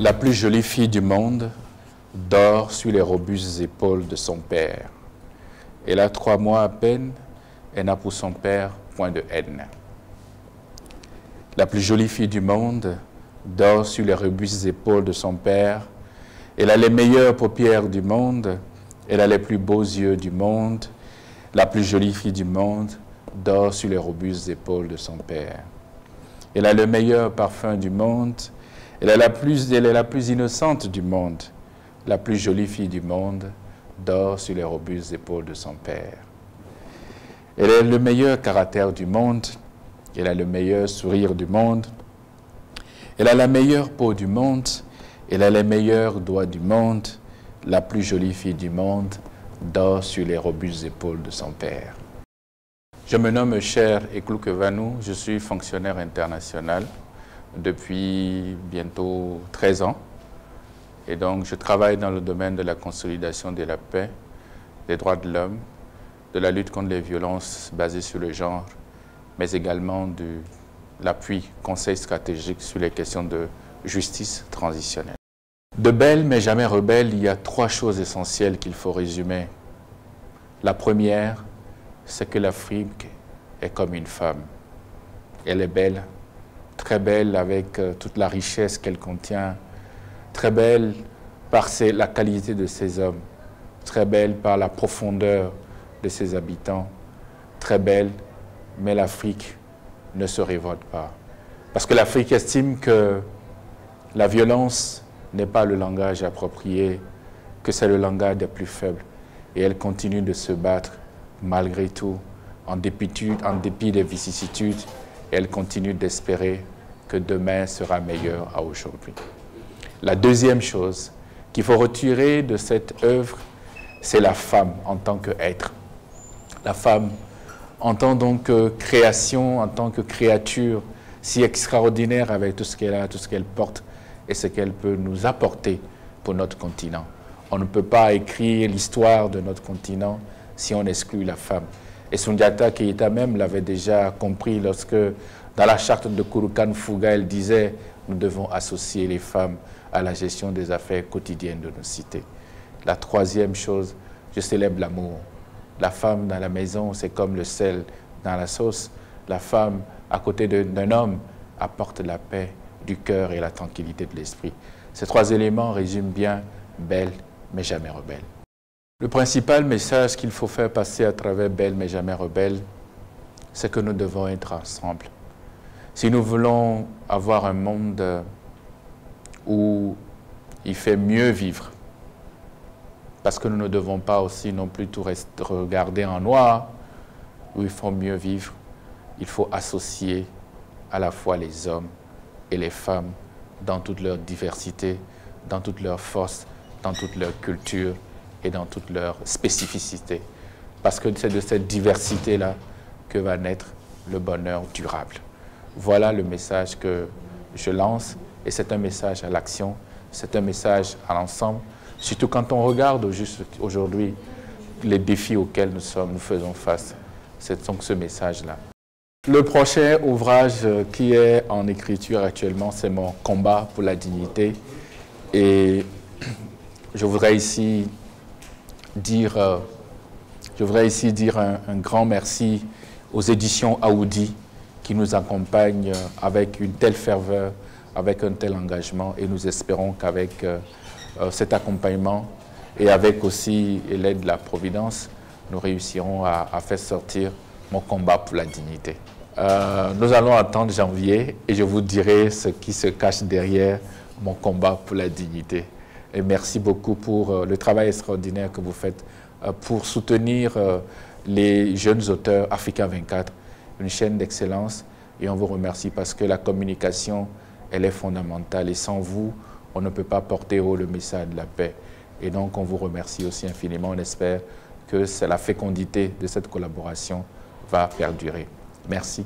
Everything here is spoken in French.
La plus jolie fille du monde dort sur les robustes épaules de son père. Elle a trois mois à peine et n'a pour son père point de haine. La plus jolie fille du monde dort sur les robustes épaules de son père. Elle a les meilleures paupières du monde. Elle a les plus beaux yeux du monde. La plus jolie fille du monde dort sur les robustes épaules de son père. Elle a le meilleur parfum du monde. Elle est la plus, elle est la plus innocente du monde. La plus jolie fille du monde dort sur les robustes épaules de son père. Elle a le meilleur caractère du monde. Elle a le meilleur sourire du monde. Elle a la meilleure peau du monde. Elle a les meilleurs doigts du monde. La plus jolie fille du monde dort sur les robustes épaules de son père. Je me nomme Cher Ekloukevanou, je suis fonctionnaire international depuis bientôt 13 ans. Et donc, je travaille dans le domaine de la consolidation de la paix, des droits de l'homme, de la lutte contre les violences basées sur le genre, mais également de l'appui conseil stratégique sur les questions de justice transitionnelle. De belle mais jamais rebelle, il y a trois choses essentielles qu'il faut résumer. La première, c'est que l'Afrique est comme une femme. Elle est belle, très belle avec euh, toute la richesse qu'elle contient, très belle par la qualité de ses hommes, très belle par la profondeur de ses habitants, très belle, mais l'Afrique ne se révolte pas. Parce que l'Afrique estime que la violence n'est pas le langage approprié, que c'est le langage des plus faibles. Et elle continue de se battre malgré tout, en dépit, en dépit des vicissitudes, elle continue d'espérer que demain sera meilleur à aujourd'hui. La deuxième chose qu'il faut retirer de cette œuvre, c'est la femme en tant qu'être. La femme en tant que création, en tant que créature si extraordinaire avec tout ce qu'elle a, tout ce qu'elle porte et ce qu'elle peut nous apporter pour notre continent. On ne peut pas écrire l'histoire de notre continent si on exclut la femme. Et Sundiata Keita même l'avait déjà compris lorsque, dans la charte de Kurukan Fuga, elle disait nous devons associer les femmes à la gestion des affaires quotidiennes de nos cités. La troisième chose, je célèbre l'amour. La femme dans la maison, c'est comme le sel dans la sauce. La femme, à côté d'un homme, apporte la paix du cœur et la tranquillité de l'esprit. Ces trois éléments résument bien belle, mais jamais rebelle. Le principal message qu'il faut faire passer à travers Belle mais jamais rebelle, c'est que nous devons être ensemble. Si nous voulons avoir un monde où il fait mieux vivre, parce que nous ne devons pas aussi non plus tout regarder en noir, où il faut mieux vivre, il faut associer à la fois les hommes et les femmes dans toute leur diversité, dans toute leur force, dans toute leur culture, et dans toute leur spécificité. Parce que c'est de cette diversité-là que va naître le bonheur durable. Voilà le message que je lance et c'est un message à l'action, c'est un message à l'ensemble, surtout quand on regarde aujourd'hui les défis auxquels nous, sommes, nous faisons face. C'est donc ce message-là. Le prochain ouvrage qui est en écriture actuellement, c'est mon combat pour la dignité. Et je voudrais ici dire, euh, je voudrais ici dire un, grand merci aux éditions Aoudi qui nous accompagnent euh, avec une telle ferveur, avec un tel engagement et nous espérons qu'avec euh, cet accompagnement et avec aussi l'aide de la Providence, nous réussirons à, faire sortir mon combat pour la dignité. nous allons attendre janvier et je vous dirai ce qui se cache derrière mon combat pour la dignité. Et merci beaucoup pour euh, le travail extraordinaire que vous faites euh, pour soutenir euh, les jeunes auteurs Africa 24, une chaîne d'excellence. Et on vous remercie parce que la communication, elle est fondamentale. Et sans vous, on ne peut pas porter haut le message de la paix. Et donc, on vous remercie aussi infiniment. On espère que la fécondité de cette collaboration va perdurer. Merci.